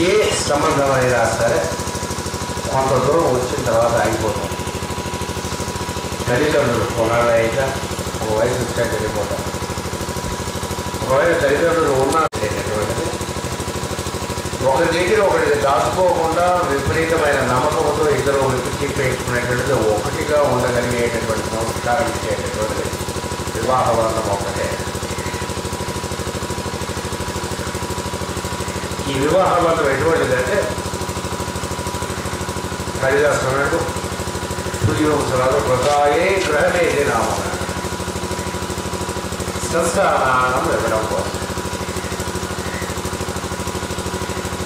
ఏ సంబంధం అయినా సరే కొంత దూరం వచ్చిన తర్వాత ఆగిపోతాం. తల్లిదండ్రులు కొనాలి అయితే ఒక వయసు వచ్చాక వెళ్ళిపోతాం. ఒకవేళ తల్లిదండ్రులు ఉన్నా అనేటువంటిది ఒకరి దగ్గర ఒకటి దాచుకోకుండా విపరీతమైన నమ్మకంతో ఇద్దరు వ్యక్తి పెట్టుకునేటువంటిది ఒకటిగా ఉండగలిగేటటువంటి సంస్కారం ఇచ్చేటటువంటిది. వివాహ బంధం ఒకటే ఈ వివాహ బంధం ఎటువంటిదంటే హరిదాస్ అన్నాడు సూర్యవంశరాలు ప్రసాయే గ్రహణేది నామ. సంస్థానం ఇవ్వడం కోసం.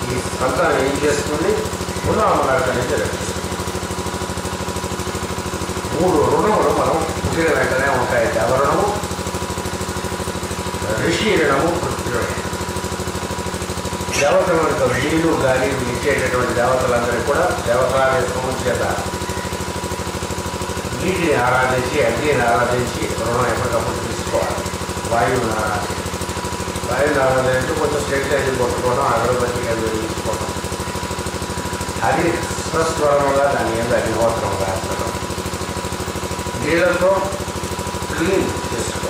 ఈ సంతానం ఏం చేస్తుంది? పునామకాల నుంచి మూడు రుణములు మనం పుట్టిన వెంటనే ఉంటాయి. దేవరణము ఋషి రుణము దేవతల యొక్క నీళ్ళు గాలి ఇచ్చేటటువంటి దేవతలందరికీ కూడా దేవతావేశము చేత నీటిని ఆరాధించి అగ్నిని ఆరాధించి రుణం ఎప్పటికప్పుడు తీసుకోవాలి. వాయువుని ఆరాధించి వాయువుని ఆరాధించి కొంచెం స్టెరిలైజ్ కొట్టుకోవడం అగరబత్తిగా తీసుకోవడం అది స్వస్వరముగా దాని మీద అగ్నిహోత్రం రాస్తాం నీళ్ళతో క్లీన్ చేసుకోవాలి.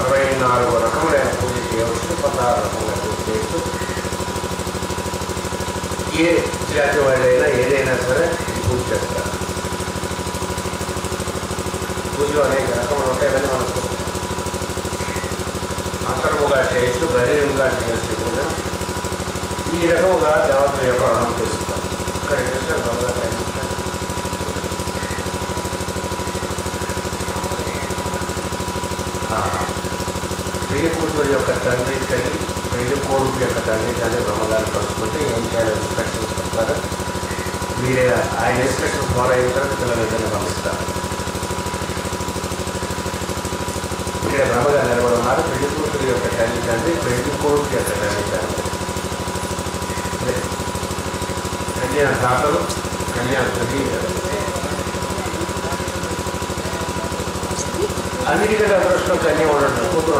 అరవై నాలుగు రకములైన పూజ చేయవచ్చు పదహారు రకముల పూజ చేయొచ్చు ఏ జాతి వాళ్ళైనా ఏదైనా సరే ఈ పూజ చేస్తారు పూజలో అనేక రకములు ఉంటాయి కానీ మనం అంతరముగా చేయొచ్చు బహిరంగంగా చేయొచ్చు పూజ ఈ రకముగా దేవతల యొక్క రుణం చేస్తాం ఇక్కడ ఏంటంటే మొదలు యొక్క తండ్రి కానీ పెళ్ళి యొక్క తండ్రి కానీ బ్రహ్మగారు కలుసుకుంటే ఏం చేయాలి ఇన్స్ట్రక్షన్స్ చెప్తారు? మీరే ఆయన ఇన్స్ట్రక్షన్స్ ఫాలో అయిన తర్వాత పిల్లలు ఏదైనా గమనిస్తారు? ఇక్కడ బ్రహ్మగారు నిలబడి ఉన్నారు పెళ్ళి కూతురు యొక్క తల్లి తండ్రి పెళ్ళి కొడుకు యొక్క తండ్రి. తండ్రి కళ్యాణ తాతలు కళ్యాణ తల్లి. అన్నిటికంటే అదృష్టం కన్య ఉండడం కూతురు